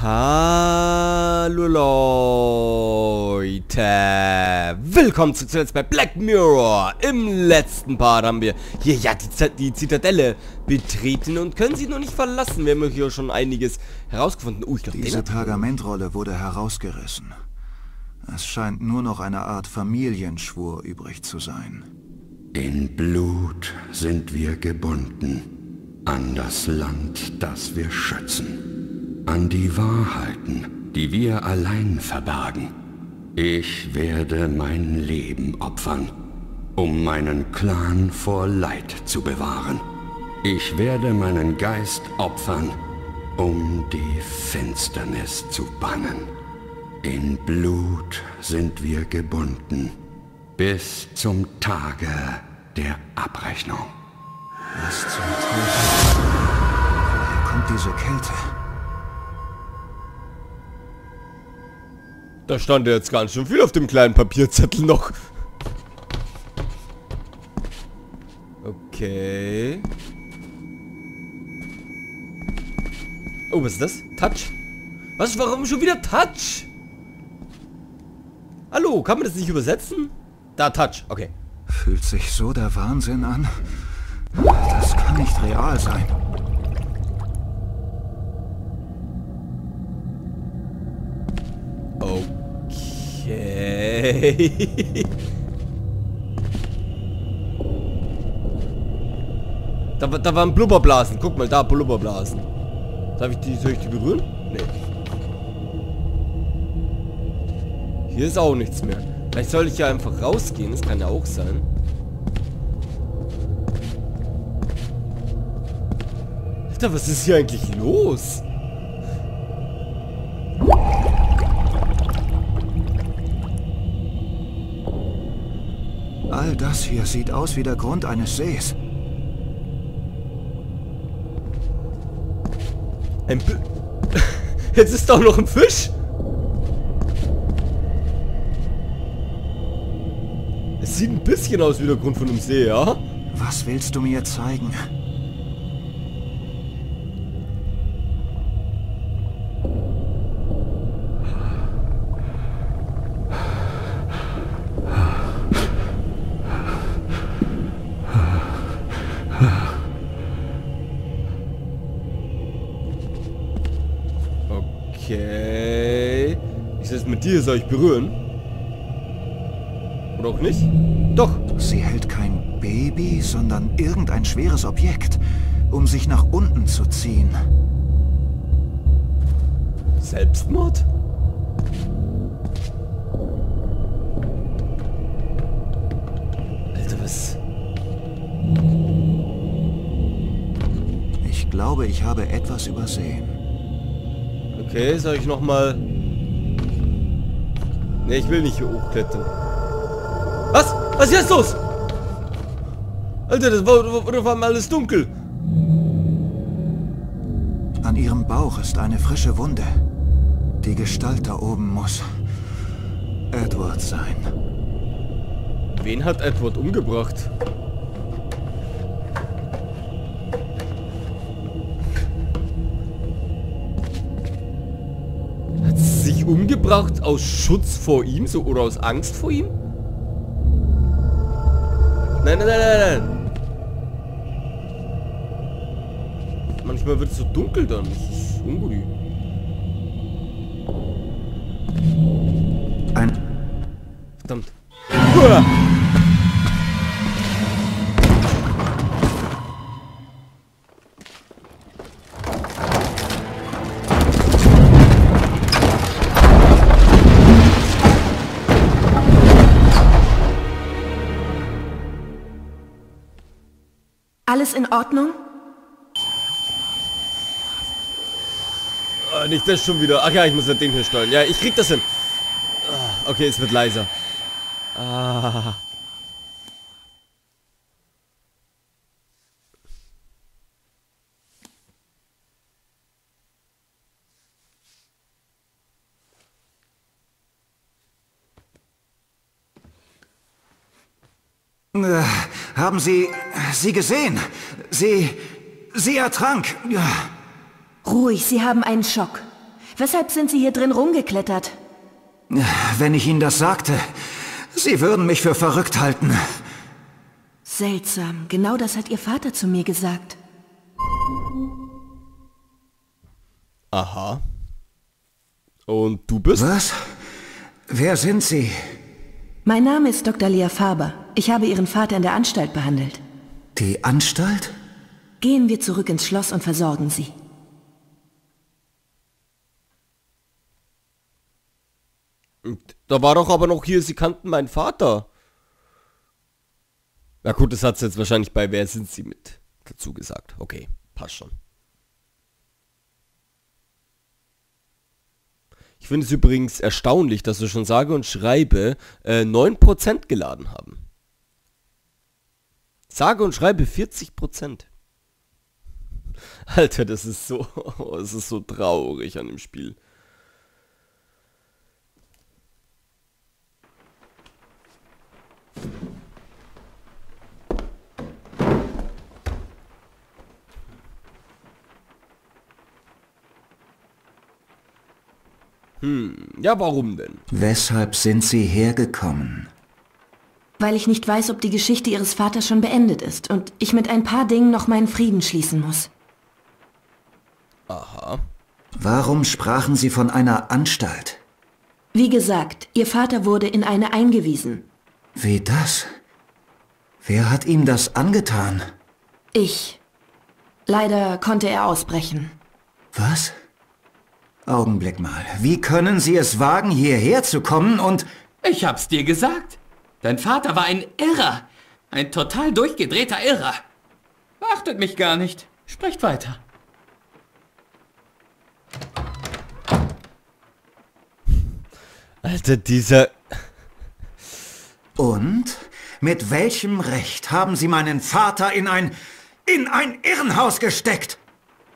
Hallo Leute, willkommen zu zuletzt bei Black Mirror. Im letzten Part haben wir hier ja die, Z die Zitadelle betreten und können sie noch nicht verlassen. Wir haben hier schon einiges herausgefunden. Ich glaube, Diese Pergamentrolle wurde herausgerissen. Es scheint nur noch eine Art Familienschwur übrig zu sein. In Blut sind wir gebunden an das Land, das wir schützen an die Wahrheiten, die wir allein verbergen. Ich werde mein Leben opfern, um meinen Clan vor Leid zu bewahren. Ich werde meinen Geist opfern, um die Finsternis zu bannen. In Blut sind wir gebunden, bis zum Tage der Abrechnung. Was zum Teufel? Woher kommt diese Kälte? Da stand ja jetzt ganz schön viel auf dem kleinen Papierzettel noch. Okay. Oh, was ist das? Touch? Was? Warum schon wieder Touch? Hallo, kann man das nicht übersetzen? Da, Touch. Okay. Fühlt sich so der Wahnsinn an? Das kann nicht real sein. Da, da waren Blubberblasen. Guck mal, da Blubberblasen. Darf ich die, soll ich die berühren? Nee. Hier ist auch nichts mehr. Vielleicht soll ich ja einfach rausgehen. Das kann ja auch sein. Alter, was ist hier eigentlich los? All das hier sieht aus wie der Grund eines Sees. Ein B Jetzt ist doch noch ein Fisch. Es sieht ein bisschen aus wie der Grund von einem See, ja? Was willst du mir zeigen? Dir soll ich berühren? Oder auch nicht? Doch. Sie hält kein Baby, sondern irgendein schweres Objekt, um sich nach unten zu ziehen. Selbstmord? Alter, was... Ich glaube, ich habe etwas übersehen. Okay, soll ich nochmal Ne, ich will nicht hier hochklettern. Was? Was ist jetzt los? Alter, das war, war, war alles dunkel. An ihrem Bauch ist eine frische Wunde. Die Gestalt da oben muss Edward sein. Wen hat Edward umgebracht? Umgebracht aus Schutz vor ihm so oder aus Angst vor ihm? Nein, nein, nein, nein, nein. Manchmal wird es so dunkel dann. Das ist ungut. Ein... Verdammt. Uah! Alles in Ordnung? Oh, nicht das schon wieder. Ach ja, ich muss das Ding hier steuern. Ja, ich krieg das hin. Ah, okay, es wird leiser. Ah. Haben Sie sie gesehen? Sie... sie ertrank. Ruhig, Sie haben einen Schock. Weshalb sind Sie hier drin rumgeklettert? Wenn ich Ihnen das sagte, Sie würden mich für verrückt halten. Seltsam. Genau das hat Ihr Vater zu mir gesagt. Aha. Und du bist? Was? Wer sind Sie? Mein Name ist Dr. Lea Faber. Ich habe Ihren Vater in der Anstalt behandelt. Die Anstalt? Gehen wir zurück ins Schloss und versorgen Sie. Da war doch aber noch hier, sie kannten meinen Vater. Na gut, das hat sie jetzt wahrscheinlich bei Wer sind sie mit dazu gesagt. Okay, passt schon. Ich finde es übrigens erstaunlich, dass wir schon sage und schreibe äh, 9% geladen haben. Sage und schreibe 40%. Alter, das ist so, das ist so traurig an dem Spiel. Hm, ja, warum denn? Weshalb sind Sie hergekommen? Weil ich nicht weiß, ob die Geschichte Ihres Vaters schon beendet ist und ich mit ein paar Dingen noch meinen Frieden schließen muss. Aha. Warum sprachen Sie von einer Anstalt? Wie gesagt, Ihr Vater wurde in eine eingewiesen. Wie das? Wer hat ihm das angetan? Ich. Leider konnte er ausbrechen. Was? Augenblick mal. Wie können Sie es wagen, hierher zu kommen und... Ich hab's dir gesagt. Dein Vater war ein Irrer. Ein total durchgedrehter Irrer. Beachtet mich gar nicht. Sprecht weiter. Alter, dieser... Und? Mit welchem Recht haben Sie meinen Vater in ein... in ein Irrenhaus gesteckt?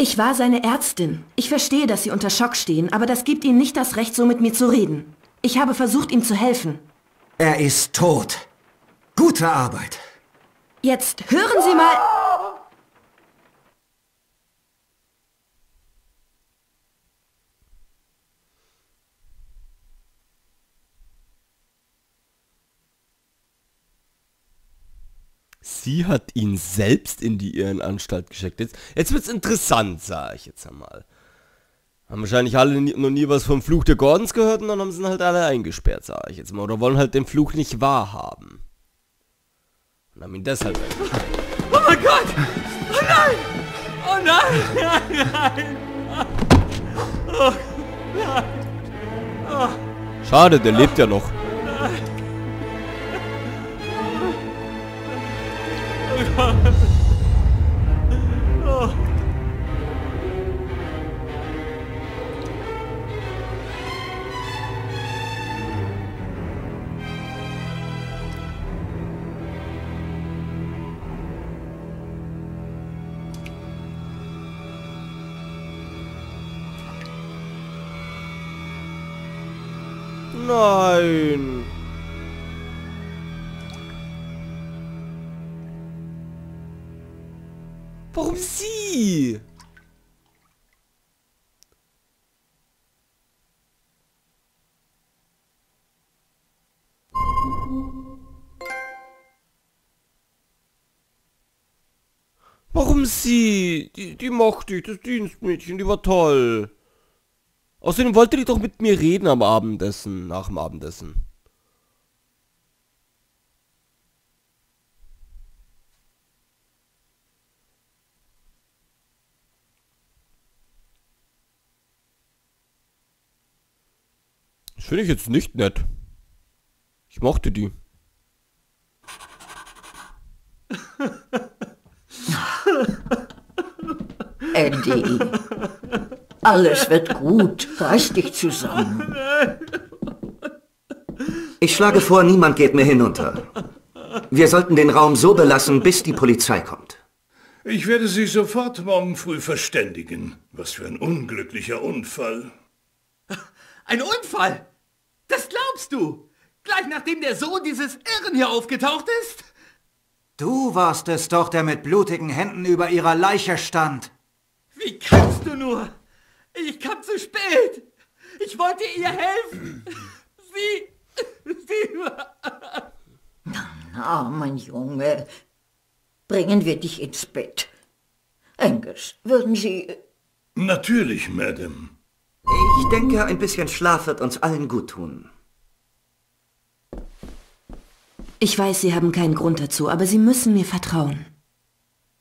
Ich war seine Ärztin. Ich verstehe, dass Sie unter Schock stehen, aber das gibt Ihnen nicht das Recht, so mit mir zu reden. Ich habe versucht, ihm zu helfen. Er ist tot. Gute Arbeit. Jetzt hören Sie mal... Sie hat ihn selbst in die Irrenanstalt geschickt. Jetzt, jetzt wird's interessant, sag ich jetzt einmal. Haben wahrscheinlich alle nie, noch nie was vom Fluch der Gordons gehört und dann haben sie ihn halt alle eingesperrt, sag ich jetzt mal. Oder wollen halt den Fluch nicht wahrhaben. Und haben ihn deshalb eingesperrt. Oh mein Gott! Oh nein! Oh nein! Nein, nein! Schade, der lebt ja noch. Nein. Warum Warum sie? Die, die mochte ich, das Dienstmädchen, die war toll. Außerdem wollte die doch mit mir reden am Abendessen, nach dem Abendessen. Das finde ich jetzt nicht nett. Ich mochte die. Andy, alles wird gut. Reiß dich zusammen. Ich schlage vor, niemand geht mehr hinunter. Wir sollten den Raum so belassen, bis die Polizei kommt. Ich werde Sie sofort morgen früh verständigen. Was für ein unglücklicher Unfall. Ein Unfall! Das glaubst du! Gleich nachdem der Sohn dieses Irren hier aufgetaucht ist? Du warst es doch, der mit blutigen Händen über ihrer Leiche stand. Wie kannst du nur? Ich kam zu spät! Ich wollte ihr helfen. Sie... Sie... Ah, mein Junge. Bringen wir dich ins Bett. Angus, würden Sie... Natürlich, Madame. Ich denke, ein bisschen Schlaf wird uns allen gut tun. Ich weiß, Sie haben keinen Grund dazu, aber Sie müssen mir vertrauen.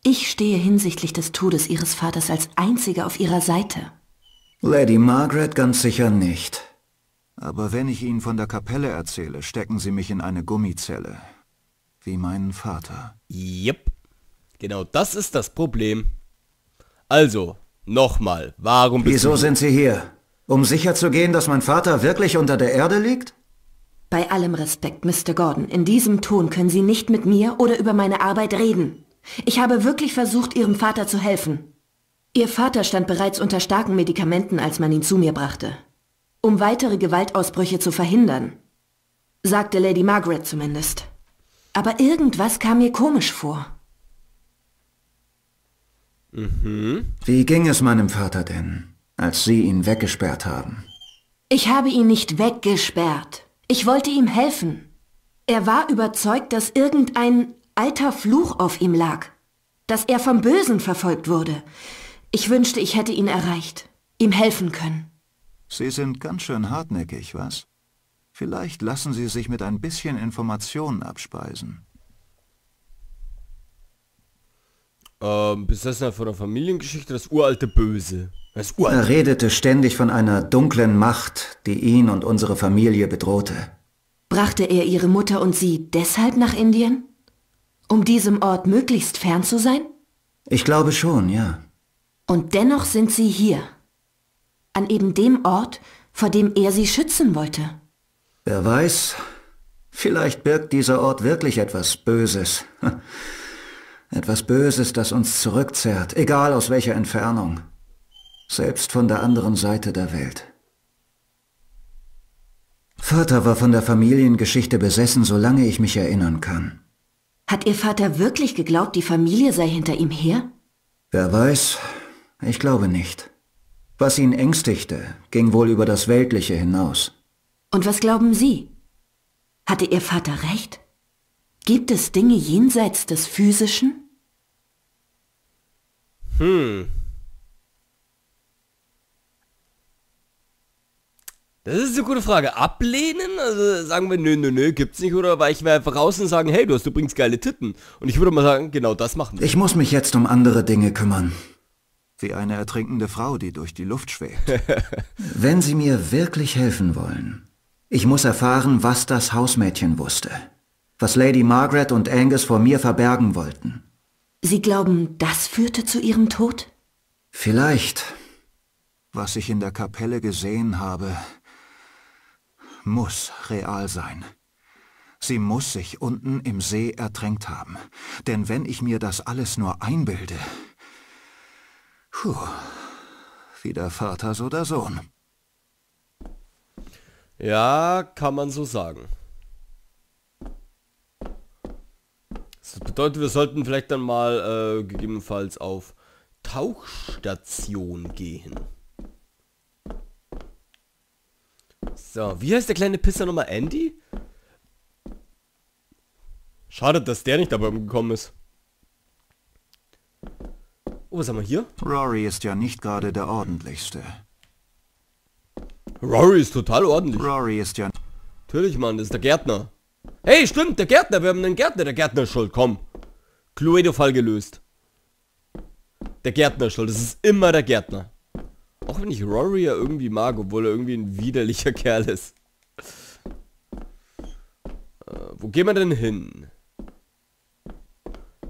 Ich stehe hinsichtlich des Todes Ihres Vaters als Einzige auf Ihrer Seite. Lady Margaret ganz sicher nicht. Aber wenn ich Ihnen von der Kapelle erzähle, stecken Sie mich in eine Gummizelle. Wie meinen Vater. Yep. Genau das ist das Problem. Also, nochmal, warum bist Wieso sind Sie hier? Um sicherzugehen, dass mein Vater wirklich unter der Erde liegt? Bei allem Respekt, Mr. Gordon, in diesem Ton können Sie nicht mit mir oder über meine Arbeit reden. Ich habe wirklich versucht, Ihrem Vater zu helfen. Ihr Vater stand bereits unter starken Medikamenten, als man ihn zu mir brachte. Um weitere Gewaltausbrüche zu verhindern. Sagte Lady Margaret zumindest. Aber irgendwas kam mir komisch vor. Wie ging es meinem Vater denn, als Sie ihn weggesperrt haben? Ich habe ihn nicht weggesperrt. Ich wollte ihm helfen. Er war überzeugt, dass irgendein alter Fluch auf ihm lag. Dass er vom Bösen verfolgt wurde. Ich wünschte, ich hätte ihn erreicht. Ihm helfen können. Sie sind ganz schön hartnäckig, was? Vielleicht lassen Sie sich mit ein bisschen Informationen abspeisen. Ähm, Besessener von der Familiengeschichte, das uralte Böse. Er redete ständig von einer dunklen Macht, die ihn und unsere Familie bedrohte. Brachte er ihre Mutter und sie deshalb nach Indien? Um diesem Ort möglichst fern zu sein? Ich glaube schon, ja. Und dennoch sind sie hier. An eben dem Ort, vor dem er sie schützen wollte. Wer weiß, vielleicht birgt dieser Ort wirklich etwas Böses. Etwas Böses, das uns zurückzerrt, egal aus welcher Entfernung. Selbst von der anderen Seite der Welt. Vater war von der Familiengeschichte besessen, solange ich mich erinnern kann. Hat ihr Vater wirklich geglaubt, die Familie sei hinter ihm her? Wer weiß, ich glaube nicht. Was ihn ängstigte, ging wohl über das Weltliche hinaus. Und was glauben Sie? Hatte Ihr Vater recht? Gibt es Dinge jenseits des Physischen? Hm. Das ist eine gute Frage. Ablehnen? Also sagen wir, nö, nö, nö, gibt's nicht. Oder weichen wir einfach raus und sagen, hey, du hast übrigens geile Titten. Und ich würde mal sagen, genau das machen wir. Ich muss mich jetzt um andere Dinge kümmern. Wie eine ertrinkende Frau, die durch die Luft schwebt. Wenn Sie mir wirklich helfen wollen, ich muss erfahren, was das Hausmädchen wusste. Was Lady Margaret und Angus vor mir verbergen wollten. Sie glauben, das führte zu Ihrem Tod? Vielleicht. Was ich in der Kapelle gesehen habe, muss real sein. Sie muss sich unten im See ertränkt haben. Denn wenn ich mir das alles nur einbilde... Puh, wie der Vater, so der Sohn. Ja, kann man so sagen. Das bedeutet, wir sollten vielleicht dann mal äh, gegebenenfalls auf Tauchstation gehen. So, wie heißt der kleine Pisser nochmal? Andy? Schade, dass der nicht dabei umgekommen ist. Oh, was haben wir hier? Rory ist ja nicht gerade der ordentlichste. Rory ist total ordentlich. Rory ist ja... Natürlich, Mann, das ist der Gärtner. Hey, stimmt, der Gärtner, wir haben einen Gärtner, der Gärtner ist schuld, komm. Cluedo-Fall gelöst. Der Gärtner ist schuld, das ist immer der Gärtner. Auch wenn ich Rory ja irgendwie mag, obwohl er irgendwie ein widerlicher Kerl ist. Äh, wo gehen wir denn hin?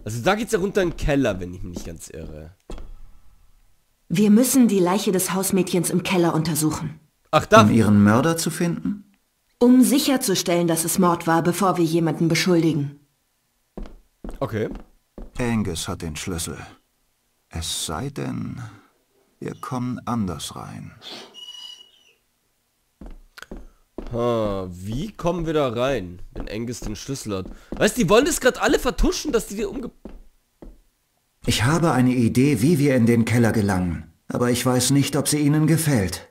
Also da geht's ja runter in den Keller, wenn ich mich nicht ganz irre. Wir müssen die Leiche des Hausmädchens im Keller untersuchen. Ach, da. Um ihren Mörder zu finden? Um sicherzustellen, dass es Mord war, bevor wir jemanden beschuldigen. Okay. Angus hat den Schlüssel. Es sei denn, wir kommen anders rein. Ha, wie kommen wir da rein, wenn Angus den Schlüssel hat? Weißt du, die wollen das gerade alle vertuschen, dass die dir umge... Ich habe eine Idee, wie wir in den Keller gelangen, aber ich weiß nicht, ob sie Ihnen gefällt.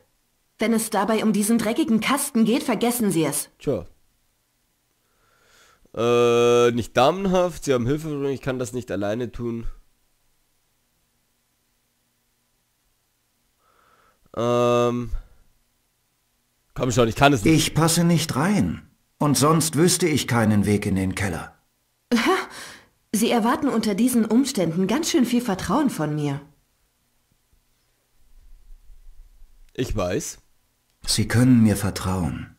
Wenn es dabei um diesen dreckigen Kasten geht, vergessen Sie es. Tja. Äh, nicht damenhaft, Sie haben Hilfe, ich kann das nicht alleine tun. Ähm. Komm schon, ich kann es nicht. Ich passe nicht rein. Und sonst wüsste ich keinen Weg in den Keller. Sie erwarten unter diesen Umständen ganz schön viel Vertrauen von mir. Ich weiß. Sie können mir vertrauen.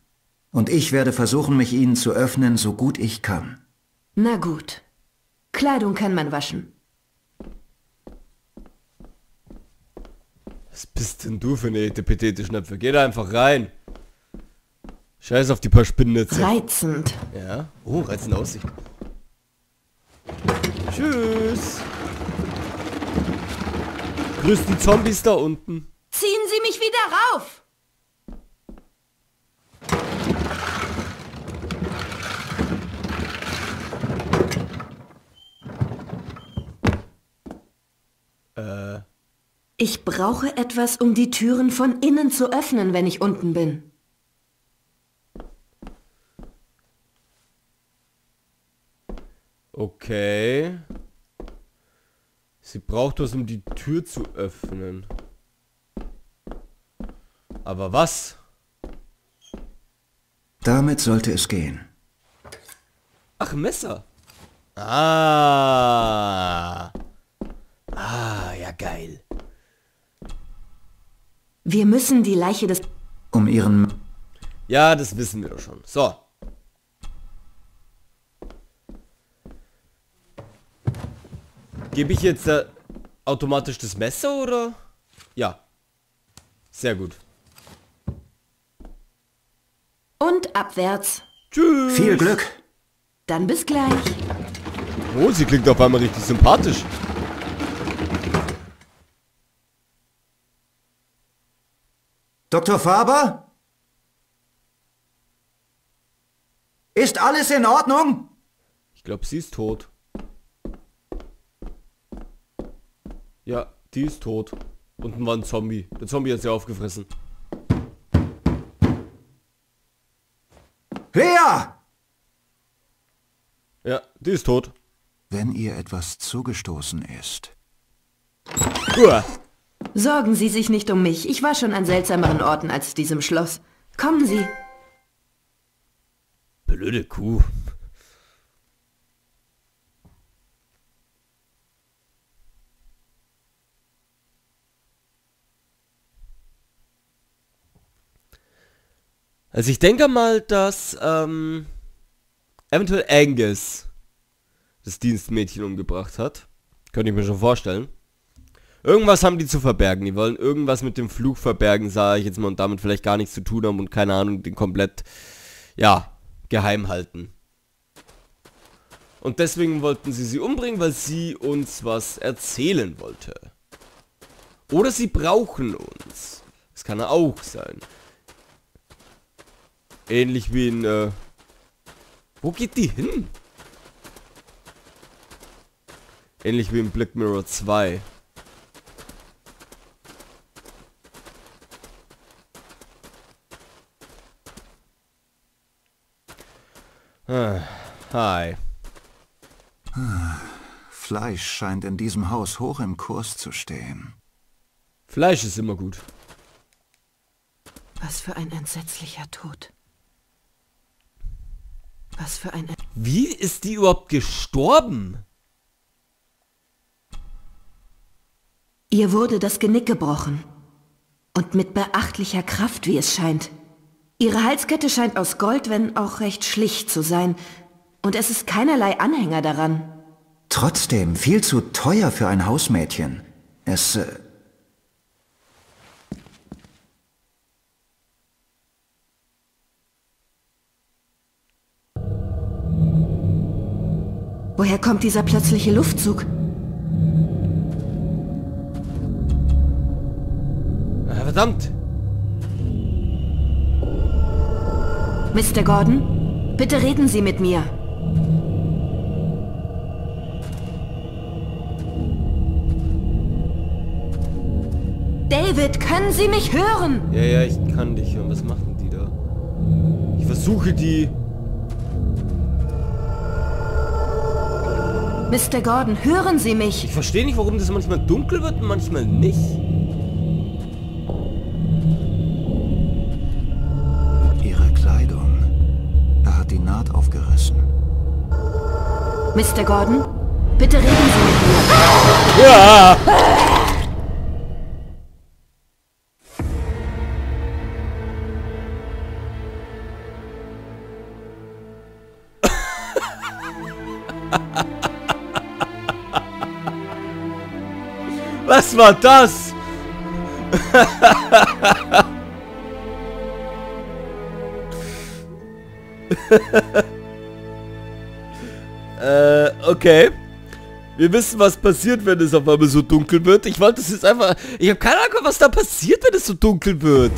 Und ich werde versuchen, mich Ihnen zu öffnen, so gut ich kann. Na gut. Kleidung kann man waschen. Was bist denn du für eine Etepetete-Schnöpfe? Geh da einfach rein. Scheiß auf die paar Spinnnetze. Reizend. Ja. Oh, reizende Aussicht. Tschüss. Grüß die Zombies da unten. Ziehen Sie mich wieder rauf! Äh. Ich brauche etwas, um die Türen von innen zu öffnen, wenn ich unten bin. Okay. Sie braucht was, um die Tür zu öffnen. Aber was? Damit sollte es gehen. Ach, Messer. Ah. Ah, ja geil. Wir müssen die Leiche des... Um ihren... Ja, das wissen wir doch schon. So. Gebe ich jetzt äh, automatisch das Messer oder? Ja. Sehr gut. Und abwärts. Tschüss. Viel Glück. Dann bis gleich. Oh, sie klingt auf einmal richtig sympathisch. Dr. Faber? Ist alles in Ordnung? Ich glaube, sie ist tot. Ja, die ist tot. Unten war ein Zombie. Der Zombie hat sie aufgefressen. Wer? Ja, die ist tot. Wenn ihr etwas zugestoßen ist. Uah. Sorgen Sie sich nicht um mich. Ich war schon an seltsameren Orten als diesem Schloss. Kommen Sie. Blöde Kuh. Also ich denke mal, dass ähm, eventuell Angus das Dienstmädchen umgebracht hat. Könnte ich mir schon vorstellen. Irgendwas haben die zu verbergen. Die wollen irgendwas mit dem Fluch verbergen, sage ich jetzt mal, und damit vielleicht gar nichts zu tun haben und keine Ahnung, den komplett, ja, geheim halten. Und deswegen wollten sie sie umbringen, weil sie uns was erzählen wollte. Oder sie brauchen uns. Das kann ja auch sein. Ähnlich wie in, äh... Wo geht die hin? Ähnlich wie in Black Mirror 2. hi. Fleisch scheint in diesem Haus hoch im Kurs zu stehen. Fleisch ist immer gut. Was für ein entsetzlicher Tod. Was für ein... Wie ist die überhaupt gestorben? Ihr wurde das Genick gebrochen. Und mit beachtlicher Kraft, wie es scheint. Ihre Halskette scheint aus Gold, wenn auch recht schlicht zu sein. Und es ist keinerlei Anhänger daran. Trotzdem viel zu teuer für ein Hausmädchen. Es... Äh Woher kommt dieser plötzliche Luftzug? Ah, verdammt! Mr. Gordon, bitte reden Sie mit mir. David, können Sie mich hören? Ja, ja, ich kann dich hören. Was machen die da? Ich versuche die... Mr. Gordon, hören Sie mich? Ich verstehe nicht, warum das manchmal dunkel wird und manchmal nicht. Mr. Gordon, bitte reden Sie mit mir. Ja! Was war das? äh, okay. Wir wissen, was passiert, wenn es auf einmal so dunkel wird. Ich wollte es jetzt einfach... Ich habe keine Ahnung, was da passiert, wenn es so dunkel wird.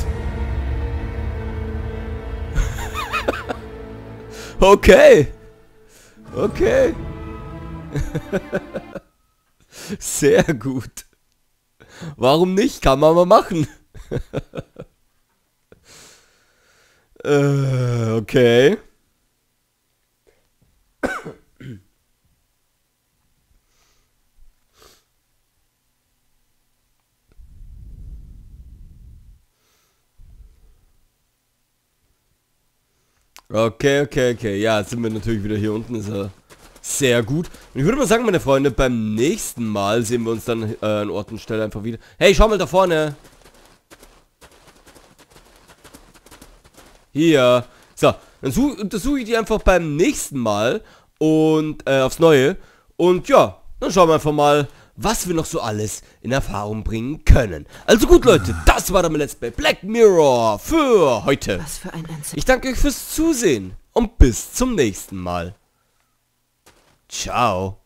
okay. Okay. Sehr gut. Warum nicht? Kann man mal machen. äh, okay. Okay, okay, okay. Ja, jetzt sind wir natürlich wieder hier unten. Ist ja sehr gut. Und ich würde mal sagen, meine Freunde, beim nächsten Mal sehen wir uns dann äh, an Ort und Stelle einfach wieder. Hey, schau mal da vorne. Hier. So, dann untersuche ich die einfach beim nächsten Mal und äh, aufs Neue. Und ja, dann schauen wir einfach mal, was wir noch so alles in Erfahrung bringen können. Also gut, Leute, das war dann Let's Play Black Mirror für heute. Was für ein Einzel Ich danke euch fürs Zusehen und bis zum nächsten Mal. Ciao.